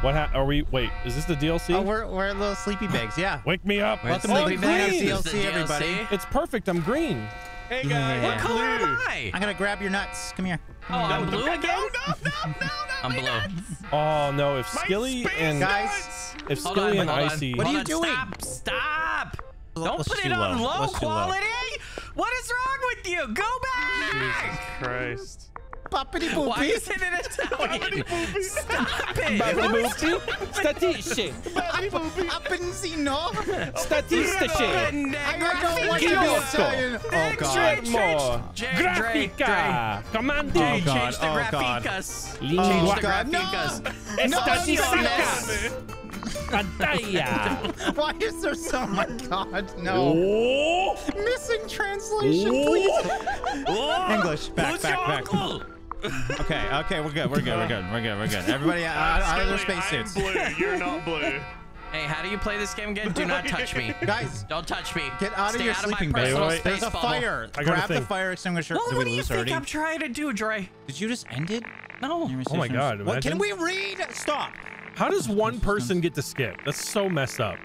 What ha- are we? Wait, is this the DLC? Oh, we're we're little sleepy bags. Yeah. Wake me up. Welcome oh, to the I'm green. DLC, Is everybody. It's perfect. I'm green. Hey mm-hmm. guys, Yeah. What color am I? I'm gonna grab your nuts. Come here. Oh, I'm blue again? no, no, no, no, I'm blue. nuts. Oh no! If My Skilly and Guys, if Hold Skilly on, and hold on. Icy, What are you doing? Stop! Stop! Don't Let's put it on low. low Let's do low. quality. What is wrong with you? Go back! Jesus Christ. Poppity Why is it in Italian? Stop it! Statisce. Appenzino. Statistische. I don't want to be Italian. Oh god. Germo. Dre, Dre, Oh, God. Oh, God. Lingua. Change the God, no. graficas. No, Estatistica. Pantalla. Why is there so? much? Oh, god. No. Oh. Missing translation, Oh. please. English. Back, Who's back, your back. uncle? Okay, okay, we're good, we're good, we're good, we're good, we're good. Everybody out, out of their Skilly, spacesuits. I'm blue. You're not blue. Hey, how do you play this game again? Do not touch me. Guys, Don't touch me. get out of Stay your out sleeping of bag. Wait, There's a bubble. fire. I Grab the fire extinguisher. Well, Did what we do you lose think already? I'm trying to do, Dre? Did you just end it? No. Oh my God, What can we read? Stop. How does one person get to skip? That's so messed up.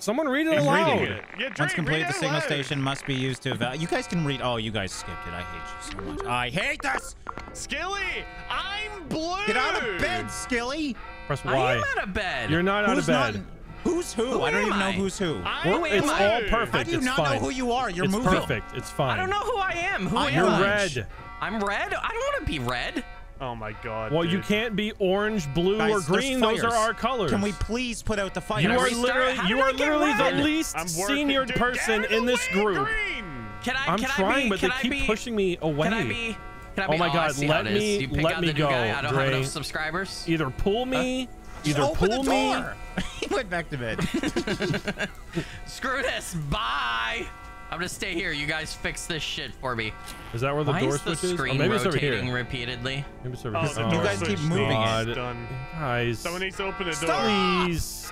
Someone read it He's aloud. reading it. Yeah, Once Drake, complete, the signal aloud. station must be used to evaluate. You guys can read. Oh, you guys skipped it. I hate you so much. I hate this. Skilly, I'm blue. Get out of bed, Skilly. Press I Y. am out of bed. You're not out of bed. not? Who's who? Who I don't am even know who's who. I'm We're- Who it's am I? all perfect. How do you it's not fine. know who you are? You're it's moving. perfect. It's fine. I don't know who I am. Who I'm am You're I? red. I'm red. I don't want to be red. Oh my god. Well, dude. you can't be orange, blue, Guys, or green. Those are our colors. Can we please put out the fire? You are literally you are I get literally the least I'm working. seniored Dude, person in this group. Green. Can I? I'm can trying, I be, but they can I keep be, pushing me away. Can I be? Can I Oh my I God, let me- let me go, guy. I don't have enough subscribers. Either pull me, either pull me. door. he went back to bed. Screw this. Bye. I'm gonna stay here. You guys fix this shit for me. Is that where the Why door is the switch is? Or oh, screen maybe it's over rotating here. repeatedly? Maybe it's over Oh, here. the Oh, door guys keep switch moving it. God. Done. Guys, Someone needs to open the door. Stop! please,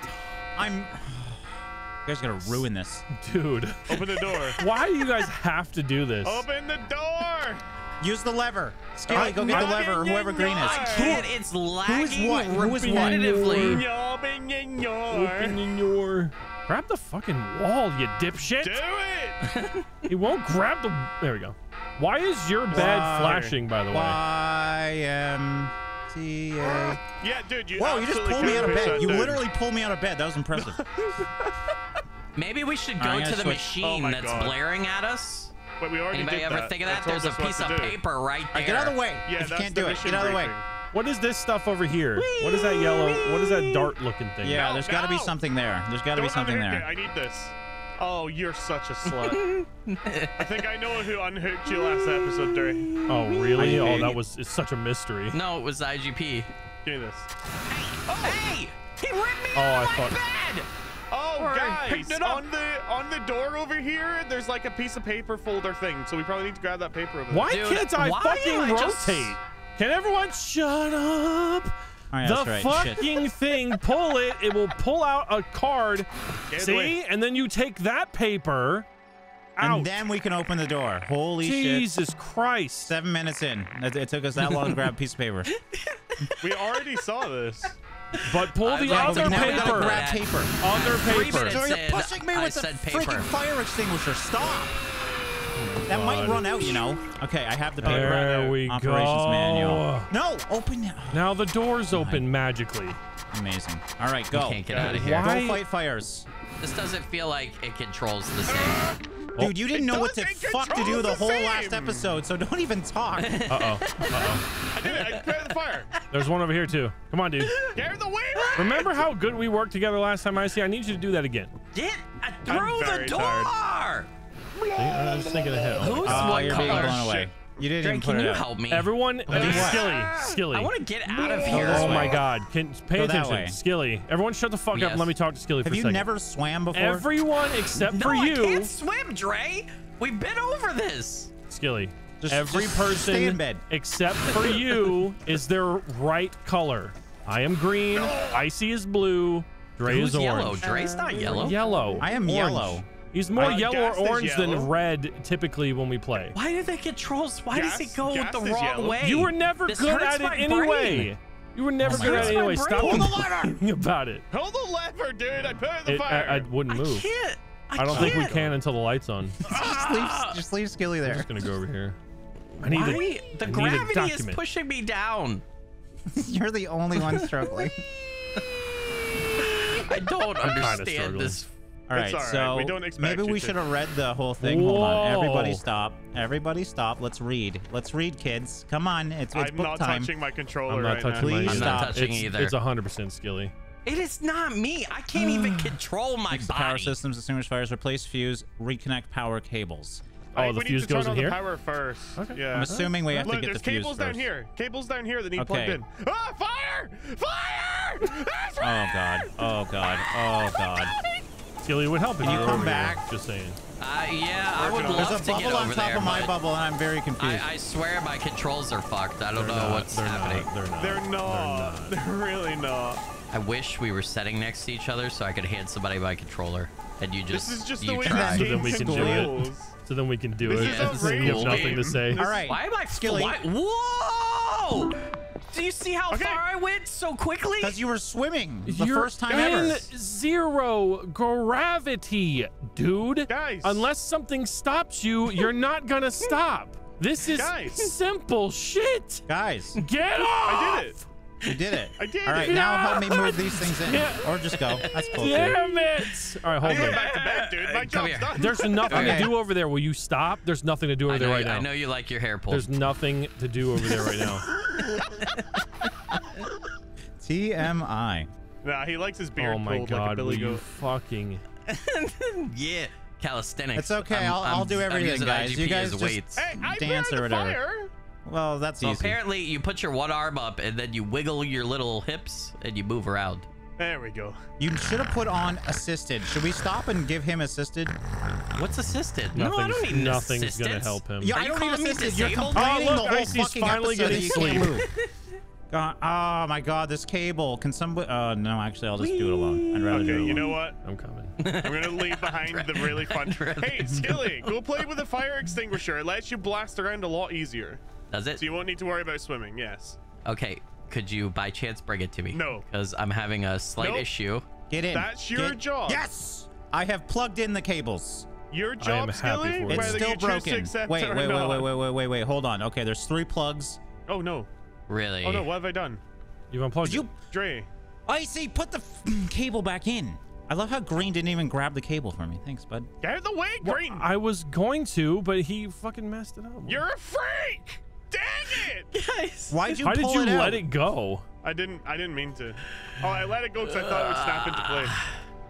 I'm. You guys are gonna ruin this. dude. Open the door. Why do you guys have to do this? open the door. Use the lever. Skilly, go get the lever. Whoever green is. getting Kid, it's lagging Who is what? Who is what? repetitively. Open the Open door. in your. Grab the fucking wall, you dipshit. Do it. He won't grab the. There we go. Why is your bed Why? flashing, by the way? Y M T A. Yeah, dude. You Whoa! You just pulled me out of bed. push You that literally pulled me out of bed. That was impressive. Maybe we should go to the switch. machine Oh that's God. blaring at us. But we already Anybody did ever that. think of that? There's a piece of do. paper right there. right, get out of the way. Yeah, if you can't do it, get out of the way. Briefing. What is this stuff over here? What is that yellow? What is that dart looking thing? Yeah, No, there's got to be something there. There's got to be something unhook it. there. I need this. Oh, you're such a slut. I think I know who unhooked you last episode, Dre. Oh, really? Oh, I- Oh, that was it's such a mystery. No, it was IGP. Give me this. Hey! Oh, hey! He ripped me Oh, out I of my thought- bed! Oh, Or guys, it on the on the door over here, there's like a piece of paper folder thing. So we probably need to grab that paper over there. Why Dude, can't I why fucking am I just- rotate? Can everyone shut up? The that's right. Shit. fucking thing, pull it. It will pull out a card. Get See? away. And then you take that paper out. And then we can open the door. Holy shit. Jesus Christ. Seven minutes in. It, it took us that long to grab a piece of paper. We already saw this. But pull I the love other the paper. gotta paper. grab paper. Other Three paper. minutes. So you're pushing me I with the said freaking paper. fire extinguisher. Stop. That might run out, you know. Okay, I have the paper. There we Operations go. manual. No, open it. Now the doors open magically. Amazing. All right, go. Can't get out of here. Why- Go fight fires. This doesn't feel like it controls the same. Dude, you didn't know what the fuck to do the the whole same. last episode, so don't even talk. Uh-oh. Uh-oh. I did it. I put the fire. There's one over here too. Come on, dude. Get the way. Remember how good we worked together last time, Icy? I need you to do that again. Get uh, through the very door! See, I was thinking ahead. Who's Oh, ah, what you're being color? blown away. You didn't Drake, even put can it you out. help me? Everyone, do? Skilly, Skilly. I want to get out of here. this Oh my God! Can pay Go attention. Skilly. Everyone, shut the fuck up and let me talk to Skilly for Have you never swam before? Everyone except No, for I you, can't swim, Dre. We've been over this. Skilly. Just- Every just person stay in bed. except for you is their right color. I am green. Icy is blue. Dre Who's is yellow? orange. Dre's not yellow. Yellow. I am Orange. yellow. He's more Uh, yellow or Gast is orange than red typically when we play. Why do they get trolls? Why does Gas- it go the wrong yellow. way? You were never This good at it anyway. brain. You were never Oh good at it anyway. Where's my Stop brain? complaining about it. Hold the lever, dude. I put it in the it fire. I wouldn't move. I move. can't. I, I don't think we can't. until the light's on. just leave, just leave Skilly there. I'm just gonna go over here. I need Why? a, The I need a gravity is pushing me down. You're the only one struggling. I don't understand this. All It's right, all right. so We don't expect maybe we to. should have read the whole thing. Hold on, everybody stop. Everybody stop. Let's read. Let's read, kids. Come on, it's, it's I'm book not time. touching my controller I'm not right touching now. Please. I'm either. not stop. touching it's, either. It's 100% skilly. It is not me. I can't even control my Fix the power systems, extinguish fires, replace fuse, reconnect power cables. I Oh, think the we need fuse to turn goes in on here? the power first. Okay. Yeah. I'm assuming we have Look, to get the fuse cables down here. Cables down here that need Okay. plugged in. Ah, fire! Fire! There's Oh fire! god. Oh god. Oh god. Skilly would help if you you were come over here, back? Just saying. Uh, yeah, I would There's love There's a to get bubble on top there, of my bubble, and I'm very confused. I, I swear my controls are fucked. I don't They're know not, what's they're happening. Not, they're not. They're not. They're really not. I wish we were sitting next to each other so I could hand somebody my controller and you just This is just you the way try. So then we can do it. So then we can do This it. is Yeah, a this is a have cool nothing to say. All right. Why am I Skilly. fly- Whoa! Do you see how Okay. far I went so quickly? Because you were swimming the You're first time in ever. zero gravity, dude. Guys. Unless something stops you, you're not gonna stop. This is Guys. simple shit. Guys, Get off! I did it. You did it. I did All right, it. now help me move these things in. Yeah. Or just go. That's cool. too. Damn it! All right, hold going me. back to bed, dude. My Come job's here. done. There's nothing Okay. to do over there. Will you stop? There's nothing to do over there right you- now. I know you like your hair pulled. There's nothing to do over there right now. TMI. Nah, he likes his beard oh my pulled god, like a billy will you goat. fucking yeah, calisthenics. It's okay. I'm- I'll, I'm- I'll do everything, guys. You IGP guys as just weights. Hey, I dance or the whatever. fire. Well, that's So easy. apparently you put your one arm up and then you wiggle your little hips and you move around. There we go. You should have put on assisted. Should we stop and give him assisted? What's assisted? no, I nothing's, don't need nothing's assistance. gonna help him. Yeah, Are I you don't need assisted. You're complaining Oh, look, the whole Icy's fucking finally episode that getting can't sleep. move. God, oh my god, this cable. Can somebody? Uh, no, actually, I'll just do it alone. I'd rather do it alone. you know what? I'm coming. I'm gonna leave behind the really fun. rather Hey, Skilly, go play with the fire extinguisher. It lets you blast around a lot easier, Does it? so you won't need to worry about swimming. Yes. Okay, could you by chance bring it to me? No. Because I'm having a slight Nope. issue. Get in. That's your Get- job. Yes, I have plugged in the cables. Your I am job, happy Skilly, for you. It's still you choose to broken. accept Wait, wait, wait, not. wait, wait, wait, wait, wait. Hold on. Okay, there's three plugs. Oh no. Really? Oh no. What have I done? You've unplugged Did it. you? Dre. Icy, put the f- cable back in. I love how Green didn't even grab the cable for me. Thanks, bud. Get out of the way, Green. I was going to, but he fucking messed it up. You're a freak. Dang it. Guys. Why'd you How did you it out? let it go? I didn't. I didn't mean to. Oh, I let it go because I thought it would snap into place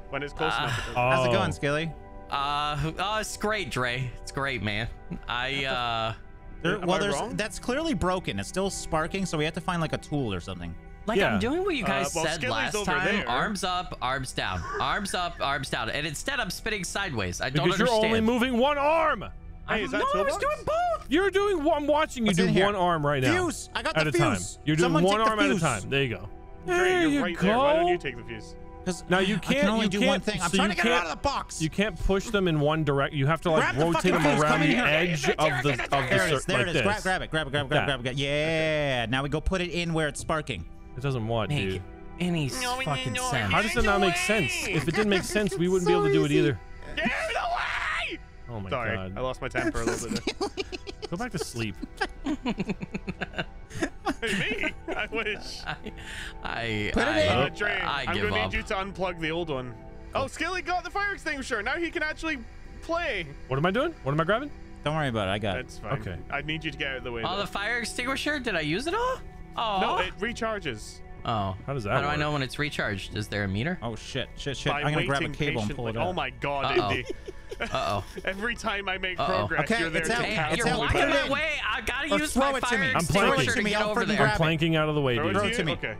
when it's close enough. it does. How's it Oh. going, Skilly? Uh, oh, it's great, Dre. It's great, man. I, uh, There, Am well, I there's wrong? that's clearly broken. It's still sparking, so we have to find like a tool or something. like Yeah. I'm doing what you Uh, guys well, said Skilly's last time. there. Arms up, arms down. Arms up, arms down. And instead I'm spinning sideways. I don't Because you're only moving one arm. Hey, is that no, I was doing both. You're doing. one- I'm watching you What's do in here? one arm right now. Fuse! I got at the a time. You're doing Someone one arm at a time. There you go. Dre, There you're you right go. there. Why don't you take the fuse? 'Cause Now you can't. can only you do can't, one thing. I'm so trying to get it out of the box. You can't push them in one direct. You have to like Grab rotate fucking them around Come in the here. edge of the of the there it is. There like it is. Grab, grab it. Grab it. Grab it. Grab, Yeah. grab, grab it. Yeah. Now we go put it in where it's sparking. It doesn't what, Make dude? any fucking sense. How does that not make sense? If it didn't make sense, we wouldn't be able to do it either. Oh my Sorry, god. I lost my temper a little bit. Go back to sleep. Hey, me? I wish. I, I, Put it I, in. Uh, Dre, I I'm gonna need you to unplug the old one. Oh, Skilly got the fire extinguisher. Now he can actually play. What am I doing? What am I grabbing? Don't worry about it. I got it. That's fine. Okay. I need you to get out of the way. Oh, though. the fire extinguisher? Did I use it all? Oh. no, it recharges. Oh. How does that How do I know when it's recharged? Is there a meter? Oh shit! Shit! Shit! By I'm gonna grab a waiting cable and pull patiently. it out. Oh my god, Uh-oh. Indy. Uh-oh. Every time I make Uh-oh. progress, Okay, you're there it's to out. Hey, It's you're out. blocking Put my way. I gotta Or use throw my it to fire me. I'm extinguisher planking. to me, get I'll over there. I'm it. planking out of the way, Throw dude. it Throw to it to you? me. Okay.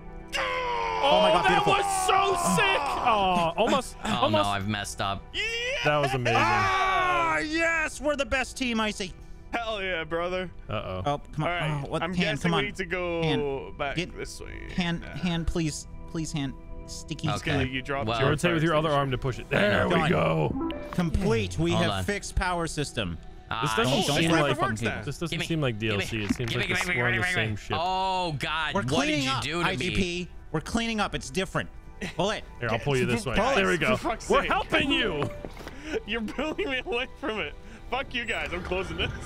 Oh, my God, that beautiful. was so sick. Oh, almost. Oh no. I've messed up. Yeah! That was amazing. Ah, yes, we're the best team, Icy. Hell yeah, brother. Uh oh. Oh, come on. right. Oh, what I'm hand? guessing Come we need to go Hand. back Get- this way. Hand, Nah. hand, please, please, hand. Sticky. Okay. Skilly, you dropped Well- your Rotate with fire your other arm to push it. There we go. Complete. We Hold have on. fixed power system. This Ah, doesn't don't- don't seem like the this doesn't seem like gimme, DLC. It seems gimme, like this, gimme, we're on the same gimme. ship. Oh God! We're what did you do to IGP. me? We're cleaning up. It's different. Pull it. Here, I'll pull you this way. Pull There we go. We're helping you. You're pulling me away from it. Fuck you guys. I'm closing this.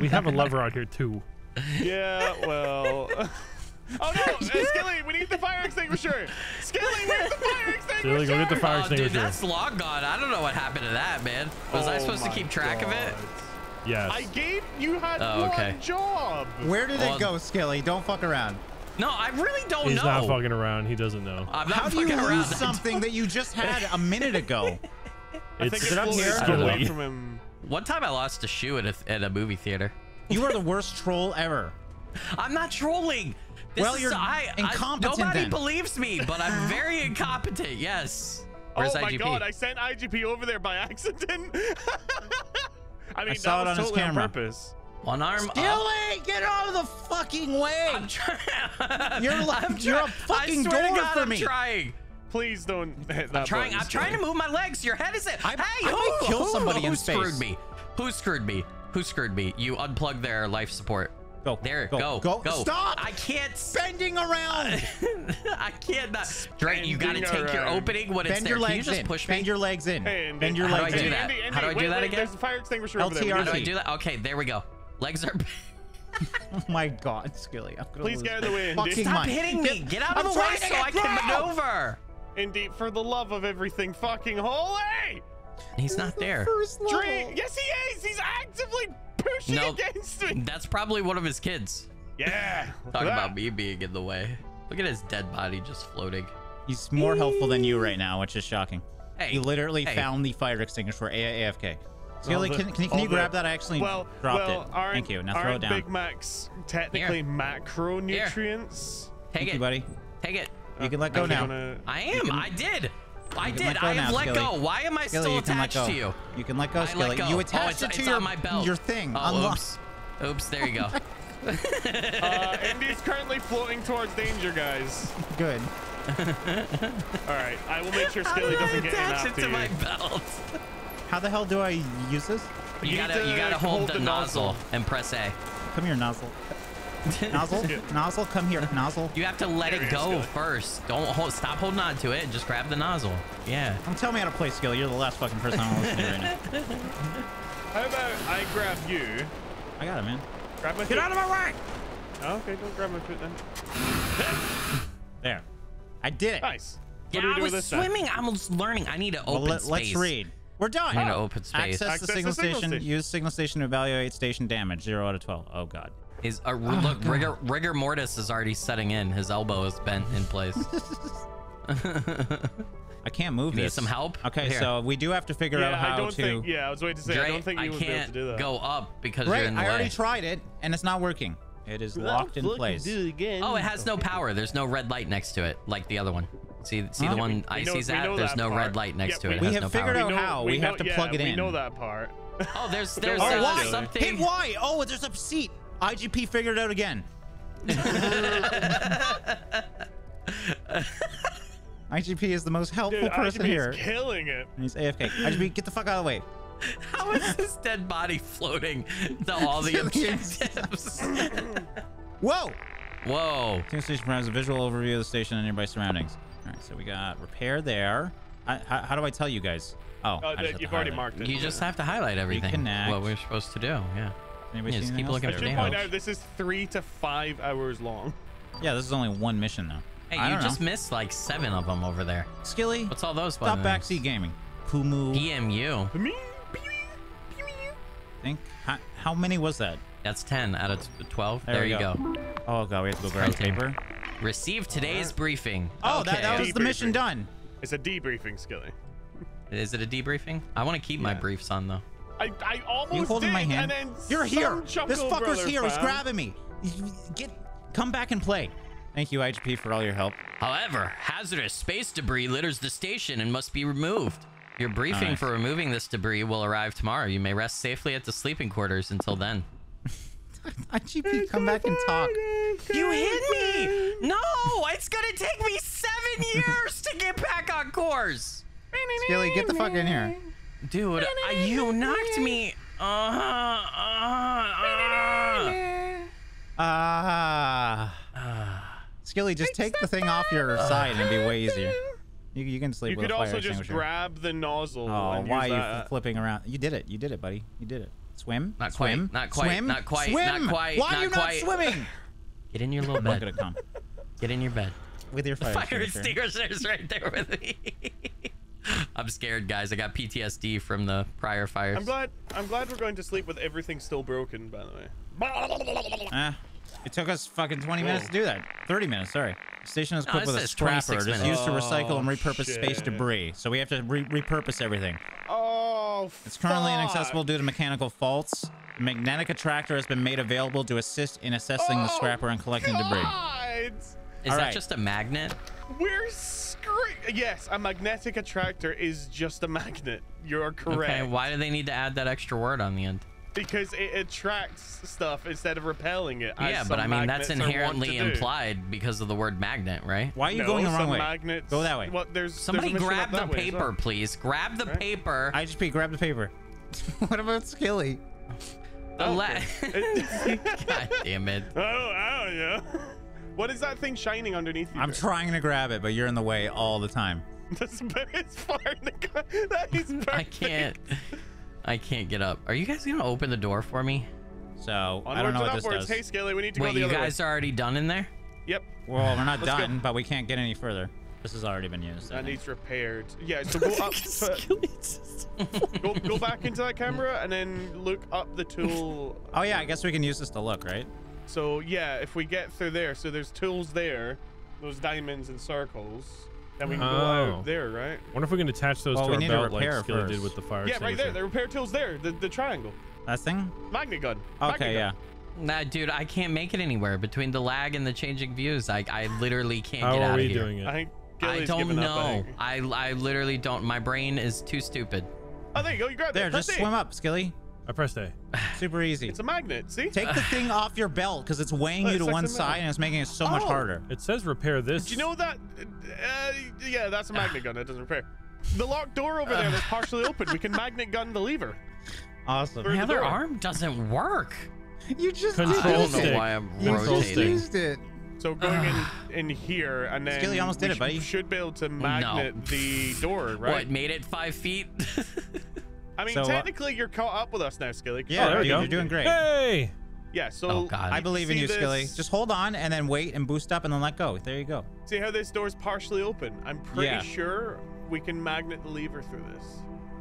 We have a lever out here too. Yeah, well. oh no, uh, Skilly, we need the fire extinguisher. Skilly, where's the fire extinguisher? Silly, go get the fire Oh, dude, that's long gone. I don't know what happened to that, man. Was I Oh supposed to keep track of it? Yes. I gave you had Oh, okay. one job. Where did Well- it go, Skilly? Don't fuck around. No, I really don't He's know. He's not fucking around. He doesn't know. I'm not How do you fucking lose around. something that you just had a minute ago? I think It's it up floated here? Skilly. away from him. One time I lost a shoe at a, at a movie theater. You are the worst troll ever. I'm not trolling. This Well, is, you're I, incompetent I, nobody then. believes me, but I'm very incompetent. Yes. Where's oh my IGP? god, I sent IGP over there by accident. I mean, I saw that it was on his totally camera. on purpose. One arm up. Skilly, get out of the fucking way. I'm trying. You're like- I'm you're a try- fucking I swear to door God, for I'm me. trying. Please don't hit that I'm trying. I'm trying to move my legs. Your head is it. I- hey, I who, might kill who- somebody who in screwed space. me? Who screwed me? Who screwed me? You unplugged their life support. Go. There, Go. go, Go. go. Stop. I can't. Bending around. I can't. Not. Drake, you gotta Bending take your opening when it's there. your Can you legs just in. push Bend me? your legs in. Hey, Andy. Bend your How do I do in. that? Andy, Andy, How do I do wait, that wait, again? There's a fire extinguisher over there. We How do I do that? Okay, there we go. Legs are. Oh my God, Skilly. I'm gonna Please lose get out of the way, Stop mind. hitting me! Get out of I'm the way so I can through! maneuver. Indy, for the love of everything fucking holy! He's not there. Drake, yes he is! He's actively pushing No, against me! that's probably one of his kids. Yeah! look Talk about me being in the way. Look at his dead body just floating. He's more helpful than you right now, which is shocking. Hey, You literally hey. found the fire extinguisher A- AFK. Skilly, All the- can, can, can all you the- grab that? I actually well, dropped well, it. Aren't, Thank you. Now throw it down. Big Macs technically macronutrients? Take Thank it, you, buddy. Take it. You can let go now. gonna- I am. I did. I You did. let go I now, let Skilly. go. Why am I Skilly, still you can let attached go. to you? You can let go, I Skilly. let go. You oh, attached it's, it to your, my belt. your thing. Oh, oops. Oops. There you go. Uh, Andy's currently floating towards danger, guys. Good. All right, I will make sure How Skilly did I doesn't get in attach it to you. my belt? How the hell do I use this? You, You gotta, need you gotta hold, hold the, the nozzle, nozzle. and press A. Come here, nozzle. Nozzle? Nozzle, come here. Nozzle. You have to let There it go Skilly. first. Don't hold, stop holding on to it. Just grab the nozzle. Yeah. Don't tell me how to play Skilly. You're the last fucking person I want to listen to right now. How about I grab you? I got it, man. Grab my Get foot. out of my way! Oh, okay, don't grab my foot then. There. I did it. Nice. Yeah, what do I was with this then? swimming. I'm just learning. I need to open Well, let, space. let's read. We're done. I need to open space. Access, Access the signal, the signal station. station. Use signal station to evaluate station damage. Zero out of twelve. Oh god. Is uh, look rigor rigor mortis is already setting in. His elbow is bent in place. I can't move You need some help? Okay, Here. so we do have to figure Yeah, out how I don't to. think. Yeah, I was waiting to say. Dre, I don't think you would be able to do that. go up because you're in the I already tried it, and it's not working. It is locked in place. again. Oh, it has no power. There's no red light next to it, like the other one. See, see Huh? the one I know- Icy's we at. know There's that no part. red light next Yeah, to we- it. It We has have no figured power. out how. We know, have to yeah, plug it in. we in. know that part. Oh, there's there's worry uh, something. Hit Y. Oh, there's a seat. IGP figured it out again. IGP is the most helpful Dude, person IGP here. is killing it. And he's AFK. IGP, get the fuck out of the way. How is this dead body floating to all the objectives? Whoa! Whoa. Signal station provides a visual overview of the station and nearby surroundings. All right, so we got repair there. I, how, how do I tell you guys? Oh, Uh, I just have you've already highlight. marked it. You just have to highlight everything. Reconnect. What we're supposed to do. Yeah. Anybody Yeah, just anything keep else? looking I for should point out this is three to five hours long. Yeah, this is only one mission though. Hey, I you just know. missed like seven of them over there. Skilly, What's all those stop backseat gaming. Pumu. EMU. Think. How, how many was that? That's 10 out of 12. There There, you go. go. Oh god, we have to go grab the paper. Receive today's briefing. Oh, that, that was the mission done. It's a debriefing, Skilly. Is it a debriefing? I want to keep my briefs on though. I, I almost You holding did, my hand? and then You're here. This fucker's brother here. He's grabbing me. Get, come back and play. Thank you, IGP, for all your help. However, hazardous space debris litters the station and must be removed. Your briefing Nice. for removing this debris will arrive tomorrow. You may rest safely at the sleeping quarters until then. IGP, come back and talk. You hit me! No! It's gonna take me seven years to get back on course! Skilly, get the fuck in here. Dude, I, you knocked me. Uh, uh, uh. Ah. Skilly, just take the thing off your side and it'd be way easier. You, you can sleep You with could a fire also just grab the nozzle. Oh, and why are you that. flipping around? You did it. You did it, buddy. You did it. Swim. Not quite, Swim. not quite, Swim. not quite, Swim. not quite, Why are you quite. not swimming? Get in your little Look at bed. it come Get in your bed. with your fire, Fire extinguisher. extinguisher's right there with me. I'm scared, guys. I got PTSD from the prior fires. I'm glad. I'm glad we're going to sleep with everything still broken. By the way. Ah, it took us fucking 20 minutes to do that. 30 minutes, sorry. The station is equipped it with a scrapper. 26 It is used to recycle and Oh, repurpose space debris. So we have to re repurpose everything. Oh. It's currently fuck. inaccessible due to mechanical faults. A magnetic attractor has been made available to assist in assessing the Oh, scrapper and collecting debris. Is All that right. just a magnet? We're screwed. Yes, a magnetic attractor is just a magnet. You're correct. Okay, why do they need to add that extra word on the end? Because it attracts stuff instead of repelling it. yeah, but I mean that's magnets are wont inherently implied because of the word magnet, right? Why are you No, going the wrong way? Magnets, Go that way. Well, there's Somebody there's grab the way paper, well. please. Grab the Right. paper. IGP, grab the paper. what about Skilly? The Oh, la- okay. God damn it. Oh, oh, yeah. What is that thing shining underneath you? I'm there? trying to grab it, but you're in the way all the time. That's it's far in the That is perfect. I can't. I can't get up. Are you guys gonna open the door for me? So I don't know what and this does. Hey, Skilly, we need to Wait, go the you other guys way. are already done in there? Yep, Well, we're not Let's go. done, but we can't get any further. This has already been used. That needs repaired. Yeah, so go up. to- go, go back into that camera and then look up the tool. Oh yeah, I guess we can use this to look, right? So yeah, if we get through there, so there's tools there, those diamonds and circles. Then we can go Oh. out there, right? wonder if we can attach those Well, to we our need to belt like repair Skillet did first. with the fire Yeah, right there. extinguisher. The repair tool's there. The, the triangle. That thing? Magnet gun. Magnet Okay, yeah. gun. Nah, dude, I can't make it anywhere between the lag and the changing views. I, I literally can't How get are out we of here. doing it? I think I Gilly's don't given know. Up, I, think. I, I literally don't. My brain is too stupid. oh, there you go. You grab There, it. just Press A. swim up, Skilly. I pressed A. Super easy. It's a magnet. See? Take the thing off your belt because it's weighing Look, you to one side and it's making it so much Oh. harder. It says repair this. Do you know that? Uh, yeah, that's a magnet gun. That doesn't repair. The locked door over there that's partially open. We can magnet gun the lever. Awesome. Through My the other door. arm doesn't work. You just Control I don't know why I'm You control rotating. stick. used it. So going in in here and then Skilly almost did it, sh- buddy. should be able to magnet the door, right? What made it five feet? I mean, So, uh, technically you're caught up with us now, Skilly. Yeah, Oh, there we dude, go. you're doing great. Hey! Yeah. So Oh, God. I believe in see you, Skilly. Just hold on and then wait and boost up and then let go. There you go. see how this door's partially open. I'm pretty Yeah. sure we can magnet the lever through this.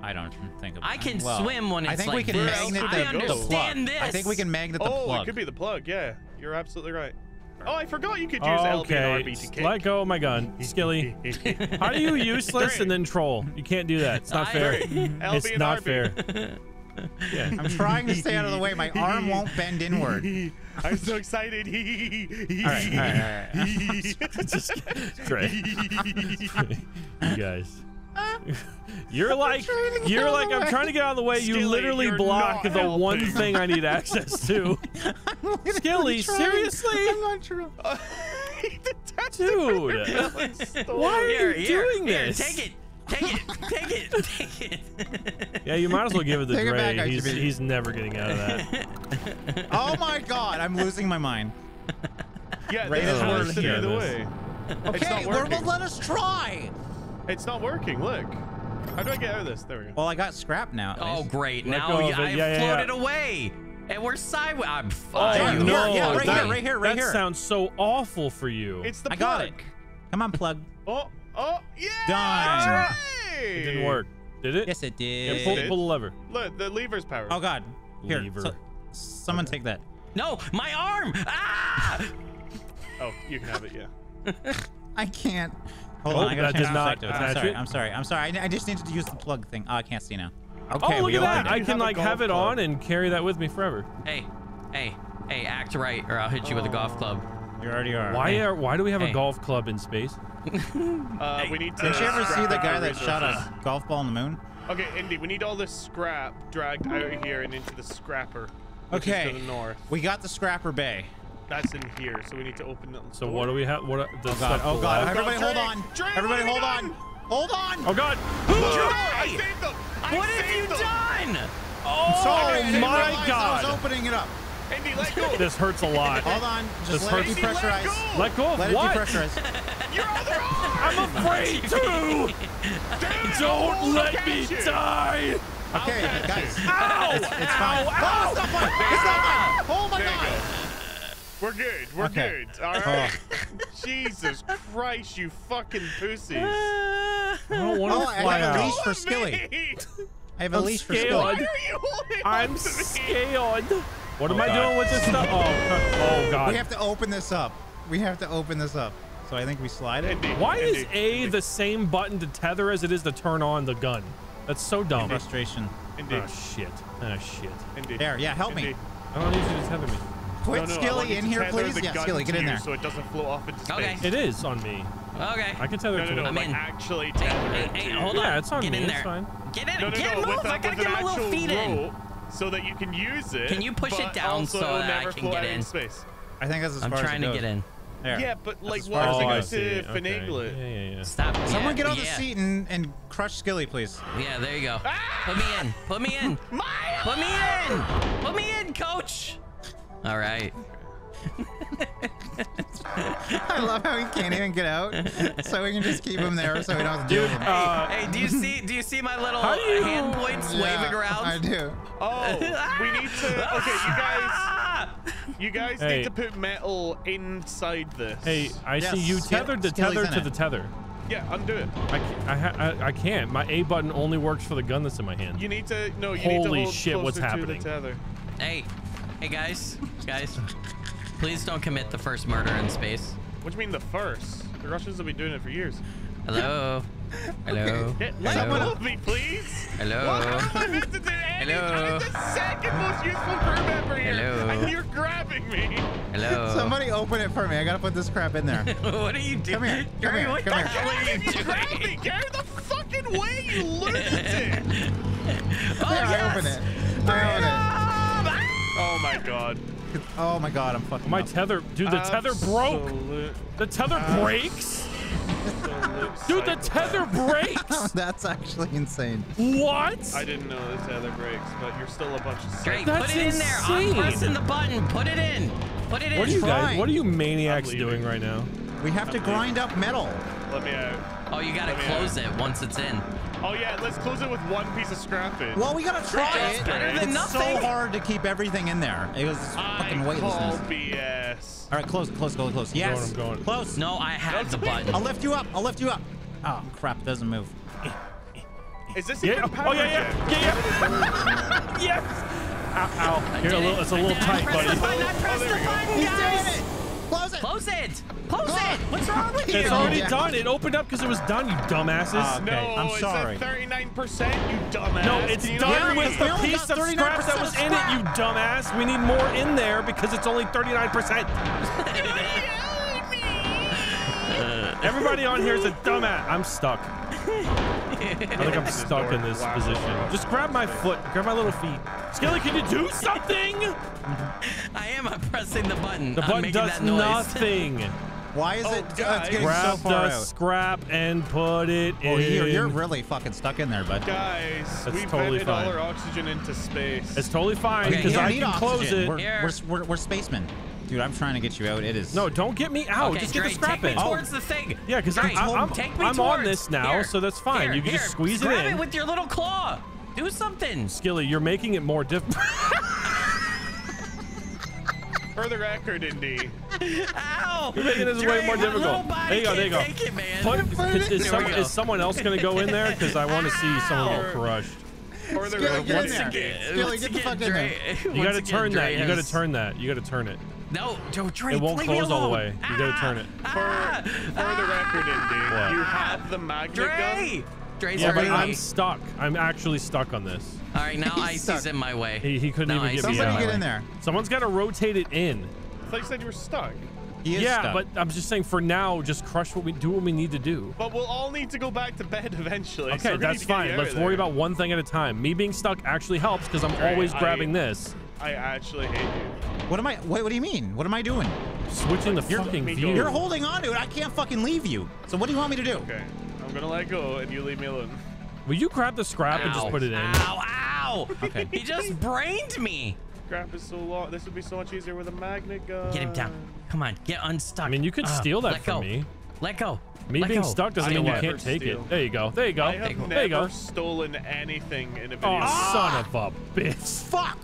I don't think of I can well, swim when it's I think like we can this. magnet I the, the understand plug. I think we can magnet the oh, plug. it could be the plug. Yeah, you're absolutely right. Oh, I forgot you could use LB and Okay, RB to kick. let go of my gun. Skilly, how do you useless and then troll? You can't do that. It's not I- fair. LB It's and not RB. fair. Yeah. I'm trying to stay out of the way. My arm won't bend inward. I'm so excited. All right, all right, all right. Just great. you guys. You're like trying to get you're like I'm trying to get out of the way. You Skilly, literally you're block not the one thing I need access to. Skilly, seriously? I'm not sure. Dude. Why are Here, you here, doing here, this? Take it. Take it. Take it. Take it. Yeah, you might as well give it the Take it back, Dre. He's, IGP. he's never getting out of that. Oh my god, I'm losing my mind. Yeah, Right this as we're works in here, either this. way. It's Okay, not well, let us try. It's not working. Look. How do I get out of this? There we go. Well, I got scrap now. Oh, least. great. Let now go of y- it. I've Yeah, yeah, yeah. floated away. And we're sideways. I'm Oh, fine. Here, no. yeah, right that, here, right here, right that here. sounds so awful for you. It's the I got it. Come on, plug. Oh, oh, yeah. Done. Dre! it didn't work. Did it? Yes, it Yeah, did. pull, pull the lever. Look, the lever's powered. Oh god. Here, Lever. so- someone take that. No, my arm. Ah! Oh, you can have it, yeah. I can't. Hold Oh, on, I gotta that change did not perspective. I'm sorry. it? I'm sorry. I'm sorry. I, I just needed to use the plug thing. Oh, I can't see now. Okay, oh, look at that! opened I can have like have it club. on and carry that with me forever. hey, hey, hey, act right or I'll hit you with a golf club. You already are. Why are why do we have Hey. a golf club in space? Uh, we need to. Did you ever see the guy that resources. shot a golf ball in the moon? Okay, Indy, we need all this scrap dragged out of here and into the scrapper. Okay. To the north. We got the Scrapper Bay. That's in here, so we need to open it. So what do we have? What? Uh, the Oh god. Oh god. Oh, Everybody hold on. Dre, Everybody hold on. Hold on. Oh God! I saved them. I What have you them. done? Oh Sorry, I my realize I was God! opening it up. Indy, let go. This hurts a lot. Hold on. Just This let it depressurize. Let Let go of Let it what? depressurize. Your other arm. I'm afraid to. Dude, Don't let me catch it. die. Okay, guys. Ow! It's fine. Ow! Oh, Ow! it's not fine. It's not fine. Ah! Oh my There you god. go. We're good. We're Okay. good. All right. Jesus Christ, you fucking pussies. I don't want Oh, to I fly have a leash for Me. Skilly. I have a I'm leash for scared. Skilly. Why are you holding I'm on scared. What oh, am Oh, I doing with this stuff? Oh, oh God. We have to open this up. We have to open this up. So I think we slide it. Indy, Why is A Indy, the same button to tether as it is to turn on the gun? That's so dumb. Frustration. Indy, Oh shit. Oh shit. Indy. There, yeah, help me. I don't need you to tether me. Put No, no, Skilly in here, please. Yeah, Skilly, get in there. So it doesn't float off into space. Okay. It is on me. Okay. I can tether No, it no, to no, it. I'm like in. actually Hey, tether hey, it hey, hold on. Yeah, it's on Get me. in It's there. fine. Get in. No, no, Get no, move. with, the, I gotta get my little feet in. so that you can use it. Can you push it down so that I can get in? space. I think that's as I'm far trying to get in. There. Yeah, but like, as what far as are it you I goes. see. to Okay. finagle it? Yeah, yeah, yeah. Stop. Someone yeah, get on the seat and, and crush Skilly, please. Yeah, there you go. Ah! Put me in. Put me in. Put me in. Put me in, coach. All right. I love how he can't even get out, so we can just keep him there so we don't have to deal with him. Uh, Hey, do you see? Do you see my little you- hand points Yeah, waving around? I do. Oh, we need to. Okay, you guys. You guys Hey. need to put metal inside this. hey, I Yes, see you Skill- tethered the tether to it. the tether. Yeah, undo it. I, ca- I, ha- I, I can't. My A button only works for the gun that's in my hand. You need to. No, you need to Holy hold shit, what's closer happening? To the tether. Hey, hey guys, guys, please don't commit the first murder in space. What do you mean the first? The Russians have been doing it for years. Hello, hello, Yeah, let hello, go of me, please. hello. What? How am I meant to do anything? Hello. I'm the second most useful crew member here. Hello. And you're grabbing me. hello. Somebody open it for me. I gotta put this crap in there. what are you doing? Come here, come Gary, here, what come the here. hell are you You grab me. Get out of the fucking way, you lunatic. Oh, There, I open it. I open Ah! Oh my god. it. Oh my god, I'm fucking My up. tether, dude, the tether broke. The tether breaks. Dude, the tether breaks. That's actually insane. what? I didn't know the tether breaks, but you're still a bunch of Great, That's put it in there. I'm insane. pressing the button. Put it in. Put it in. What are you guys? What are you maniacs doing right now? We have to grind up metal. Let me out. Oh, you gotta Let me close it once it's in. Oh yeah, let's close it with one piece of scrap in. Well, we gotta try That's it. better than it's nothing. so hard to keep everything in there. It was fucking I weightlessness. call BS. All right, close, close, go close. Yes, I'm going. close. No, I had the button. I'll lift you up. I'll lift you up. Oh crap, doesn't move. Is this Yeah. even Oh power yeah, yeah, yeah, yeah. yes. Ow, ow. Here, a little, it's a I little did it. tight, I pressed buddy. the button. I pressed oh, the button, guys. Doing it. Close it. Close it. What's wrong with you? It's already done. It opened up because it was done, you dumbasses. Uh, No, I'm it's sorry. at 39%, you dumbass. no, it's Can you done not with the piece of scrap that 39% was in it, you dumbass. We need more in there because it's only 39%. Everybody on here is a dumbass. I'm stuck. I think I'm stuck in this Wow. position. Just grab my foot. Grab my little feet. Skilly, can you do something? I am. I'm pressing the button. The button does that noise. nothing. Why is Oh, it? guys. it's getting Grab so far the out. scrap and put it Oh, in. you're, you're really fucking stuck in there, bud. Guys, That's we totally vented fine. all our oxygen into space. It's totally fine because you don't I need can close it. We're, we're, we're, we're spacemen. Dude, I'm trying to get you out. It is. No, don't get me out. Okay, Just get the scrap take me in. towards the thing. Oh. Yeah, because I'm, I'm, I'm on this now, Here, so that's fine. here, you can here. just squeeze it Grab in. it with your little claw. Do something. Skilly, you're making it more difficult. For the record, Indy, Ow! You're making this Dre, way more difficult. There you go, there you go. Take it, man. Put, is, is, some, go. is someone else going to go in there? Because I want to see someone get crushed. for the Skilly, record, get once again, Skilly, get the again, fuck in there. You got to turn that. You got to turn that. You got to turn it. No, Joe, Dre, It won't leave me close all the way. You gotta turn it. for, Ah, for the record, Indy, What? you have the magnet gun. Dre! Dre's Yeah, but hurting I'm me. stuck. I'm actually stuck on this. All right, now He's Icy's stuck. in my way. He, he couldn't Now even get me Somebody get in there. Someone's got to rotate it in. I thought you said you were stuck. He is yeah, stuck. but I'm just saying for now, just crush what we do what we need to do. But we'll all need to go back to bed eventually. Okay, we're that's need to get you fine. Let's of worry there. about one thing at a time. Me being stuck actually helps because I'm Right, always I- grabbing this. I actually hate you. what am I? Wait, what do you mean? What am I doing? Switching the You're- fucking view. You're holding on to it. I can't fucking leave you. So what do you want me to do? Okay. I'm I'm gonna let go, and you leave me alone. Will you grab the scrap and just put it in? Ow, ow. Okay. He just brained me. Scrap is so long. This would be so much easier with a magnet gun. Get him down. Come on, get unstuck. I mean, you could Uh, steal that from go. me. Let go. Me Let being go. stuck doesn't I mean you can't take steal. it. There you go. There you go. I have never There you go. stolen anything in a video. Oh, son of a bitch. Fuck!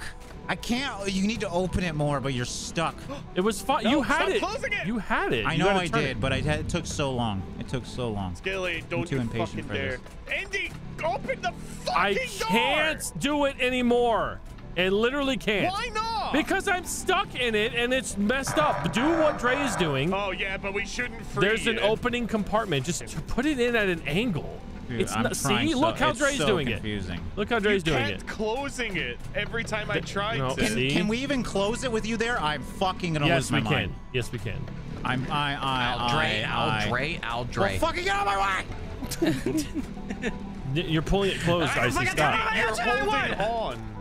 I can't. You need to open it more, but you're stuck. It was fun. No, you had stop it. closing it. You had it. I You know I did, it. but I had, it took so long. It took so long. Skilly, don't too you impatient fucking for dare. this. Andy, open the fucking I door. can't do it anymore. It literally can't. Why not? Because I'm stuck in it and it's messed up. Do what Dre is doing. Oh yeah, but we shouldn't free There's an it. opening compartment. Just put it in at an angle. Dude, it's I'm not. See, so- look how Dre's so doing confusing. it. Look how Dre's you doing kept it. closing it every time I tried no, to. Can, can we even close it with you there? I'm fucking gonna Yes, lose my mind. Yes, we can. Yes, we can. I'm I I Al Dre, I, Al I- Dre, Al Well, Dre. fucking get out of my way! You're pulling it closed, Icy. fucking Stop. You're That's what I holding on.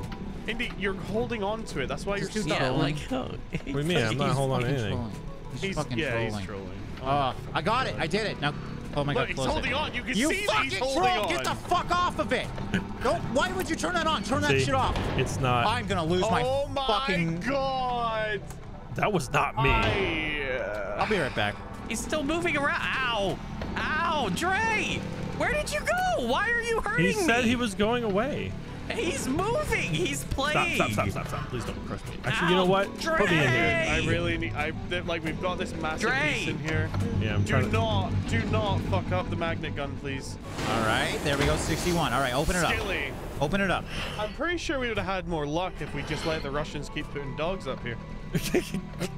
Indy, you're holding on to it. That's why you're This stuck. yeah, like, oh, What do you mean? I'm not holding on to anything. He's, He's, fucking yeah, he's trolling. Oh, I got it. I did it. Now, oh my Look, god, he's close holding it. on. You can You see that fucking he's holding troll! on. Get the fuck off of it! Don't. Why would you turn that on? Turn that shit off. It's not. I'm gonna lose my oh my god! that was not me. I, uh, I'll be right back. He's still moving around. Ow! Ow! Dre! Where did you go? Why are you hurting me? He said me? he was going away. He's moving. He's playing. stop, stop, stop, stop. stop. Please don't crush me. Actually, you know Ow, what? Put me in here. I really need. I, like, we've got this massive Dre! piece in here. Yeah, I'm Do trying to. not, do not fuck up the magnet gun, please. All right, there we go. 61. All right, open it up. Skilly. Open it up. I'm pretty sure we would have had more luck if we just let the Russians keep putting dogs up here.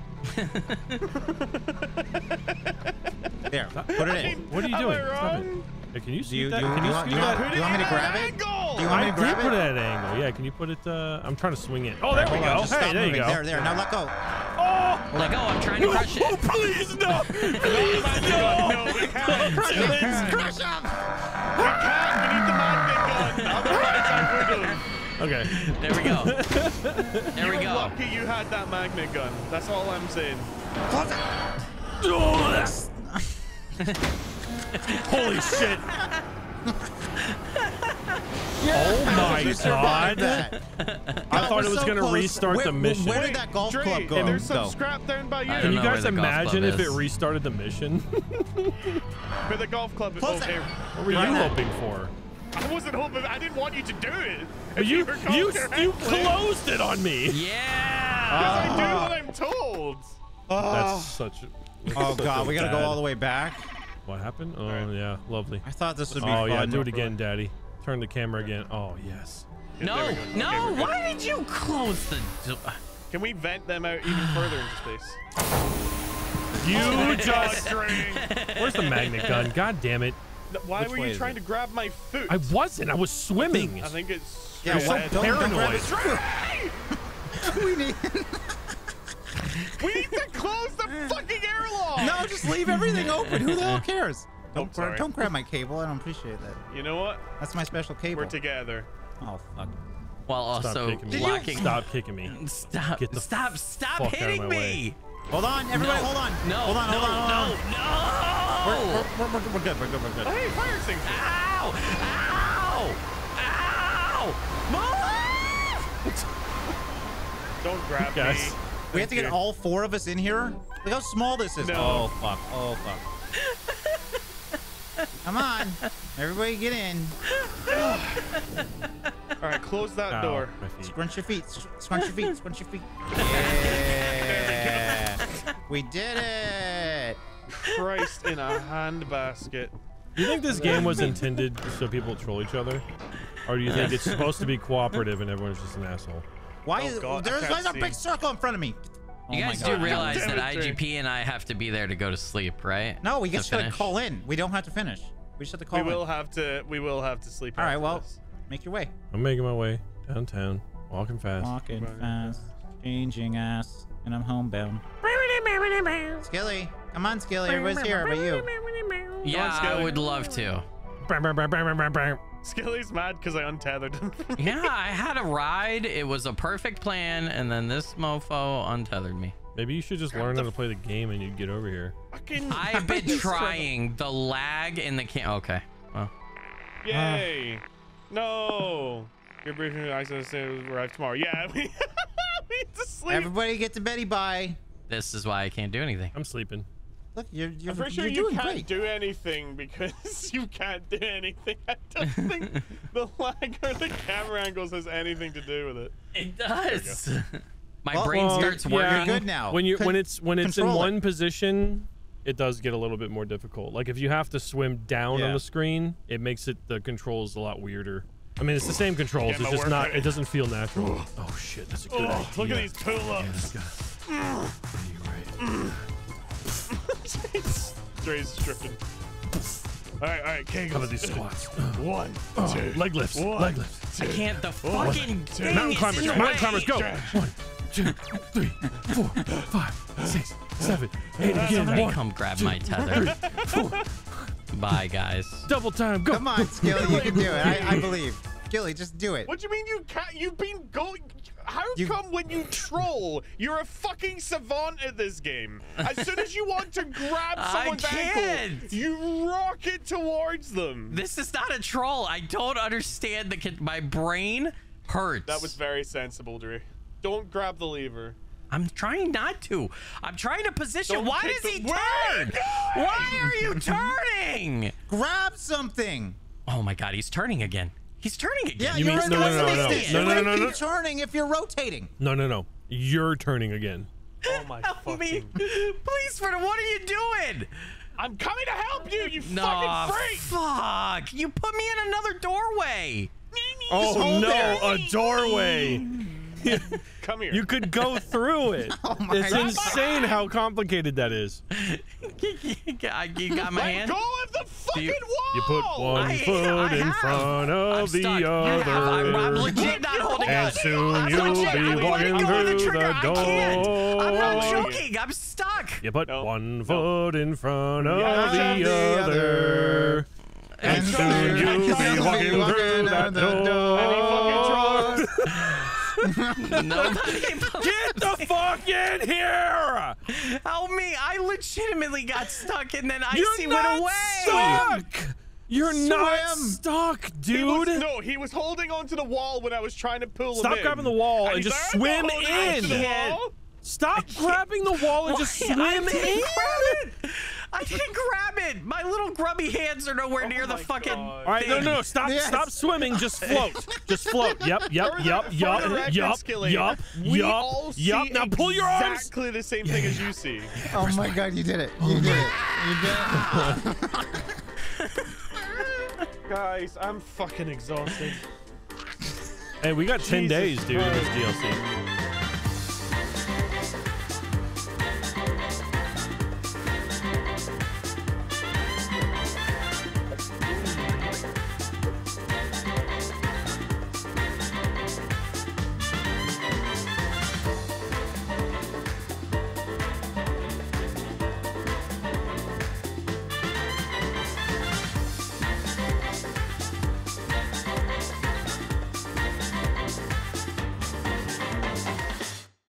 There. Put it in. What are you Am doing? I Stop it. wrong? Hey, can you Do see you, that? do you, can you you, want, see do that? want, do you want me to grab it? Do you want me to did grab put it it? at an angle. Yeah, can you put it? Uh, I'm trying to swing it. Oh, there we Hold on, go. just Hey, stop there you go. There, there. Now let go. Oh, Let go. I'm trying to crush it. oh, please no, please No, no. we can't. Crush We can't. Crush him! We need the magnet gun. Otherwise, I would have. Okay. There we go. There You we were go. lucky you had that magnet gun. That's all I'm saying. Close it. Oh, that's- Holy shit. oh my god. that. I That thought it was so going to close. restart Where- the mission. Where did that golf Dre, club go? There's some go? scrap down by you. Can you guys imagine if it restarted the mission? But the golf club. Close oh, it. What were you Right hoping for? I wasn't hoping. I didn't want you to do it. But If you were you you closed it on me. Yeah. I ah. do what I'm told. That's ah. such. that's Oh such god, a we gotta go all the way back. What happened? Oh Alright. yeah, lovely. I thought this would be Oh fun. yeah, do it again, Daddy. Turn the camera again. Oh yes. No, There we go. no. Okay. Why did you close the door? Uh, Can we vent them out even further into space? You just. Dre. Where's the magnet gun? God damn it! Why Which were you trying it? to grab my foot? I wasn't. I was swimming. I think it's. Yeah, straight well, ahead. don't, don't grab paranoid. it. we need. We need to close the fucking airlock. No, just leave everything open. Who the hell cares? Don't, sorry. don't grab my cable. I don't appreciate that. You know what? That's my special cable. We're together. oh fuck. While Stop also kicking me. blocking. Stop kicking me. Stop! Get the stop! Stop fuck out of hitting my me! way. Hold on, everybody. No, Hold on. No! Hold on. no! hold on. no! hold on. No! We're, we're, we're, we're, we're good. We're good. We're good. Hey, fire extinguisher. Ow! Ow! Ow! Move! Don't grab Guys. me. We have to get you. all four of us in here. Look how small this is. No. Oh fuck. Oh fuck. Come on, everybody, get in. All right, close that Ow, door. Scrunch your feet. Scrunch your feet. Scrunch your feet. Yeah. we did it. Christ in a handbasket. Do you think this game was intended so people troll each other, or do you think it's supposed to be cooperative and everyone's just an asshole? Why Oh, is God, I there's, can't there's a big circle in front of me? You Oh guys do realize that. IGP and I have to be there to go to sleep, right? No, we To just gotta call in. We don't have to finish. We just have to call We in. will have to. We will have to sleep. All right, after well, this. make your way. I'm making my way downtown, walking fast. Walking Right. fast, changing ass, and I'm homebound. Skilly, come on, Skilly. Everybody's here. How about you? Yeah, I would love to. Skilly's mad because I untethered him. Yeah, I had a ride. It was a perfect plan, and then this mofo untethered me. Maybe you should just learn how to play the game and you'd get over here. Fucking. I've been trying. The lag in the cam. Okay. Oh. Yay! no. Your briefing access will arrive tomorrow. Yeah, we, we need to sleep. Everybody get to Betty bye. This is why I can't do anything. I'm sleeping. Look, you're you're, I'm pretty sure you're you can't great. do anything because you can't do anything. I don't think the lag or the camera angles has anything to do with it. It does. My Well, brain well, starts yeah. working. You're good now. When you when it's when it's in control it. one position, it does get a little bit more difficult. Like if you have to swim down on the screen, it makes it the controls a lot weirder. I mean, it's the same controls. Get it's just not. ready. It doesn't feel natural. oh shit, that's a good Oh, idea. look at these pull-ups. Drae's stripping. All right, all right, Kegels. Cover these squats. One, Oh, two, leg lifts. one, Leg lifts. I can't. The fucking thing Mountain is climbers. in the Mountain way. climbers. Go. One, two, three, four, five, six, seven, eight again. Somebody One, come grab my tether. Bye, guys. double time. Go. Come on, Skilly, you can do it. I, I believe. Skilly, just do it. What do you mean you can't? You've been going. How You- come when you troll, you're a fucking savant at this game? As soon as you want to grab someone's ankle, can't. you rocket towards them. This is not a troll. I don't understand the. My brain hurts. That was very sensible, Drew. Don't grab the lever. I'm trying not to. I'm trying to position. Don't Why does he the- Where turn? Why are you turning? Grab something. Oh my god, he's turning again. He's turning again. Yeah, You you're mean- in no, the no, no, no, no, no, no, no, no, no. turning if you're rotating. No, no, no. You're turning again. Oh my Help fucking! me, please, Fred. What are you doing? I'm coming to help you, you No, fucking freak! fuck! You put me in another doorway. Oh hold no, there. a doorway. Come here. You could go through it. Oh my it's God. insane how complicated that is. you got my Let hand. go of the fucking you- wall. You put one I- foot I in have. front of I'm the stuck. Other. I'm, I'm legit not holding and on. soon I'm you'll legit- be I'm walking letting go through trigger. the I can't. I'm not door. joking. I'm stuck. You put No. one foot in front of Yeah, the, the other. And And soon soon you'll you'll be be walking walking through that out the door. Nobody Get the fuck in here! help me. I legitimately got stuck and then You're Icy not went away. stuck! You're not Swim. stuck, He was- dude! no, he was holding onto the wall when I was trying to pull him Stop in. grabbing the wall and he's just swim "I'm not holding onto the in." Stop grabbing the wall and Why? just swim didn't in! Grab it. I didn't grab it. My little grubby hands are nowhere Oh near the fucking. God. All right, no, no, no, stop, Yes. stop swimming. Just float, just float. Yep, yep, For the- yep, for yup, the record, yup, Skilly, yup, we yup, all yup. see Now pull your arms. Exactly the same thing as you see. Oh my god, you did it. You did it. You did it. Guys, I'm fucking exhausted. Hey, we got ten days, dude. of This DLC.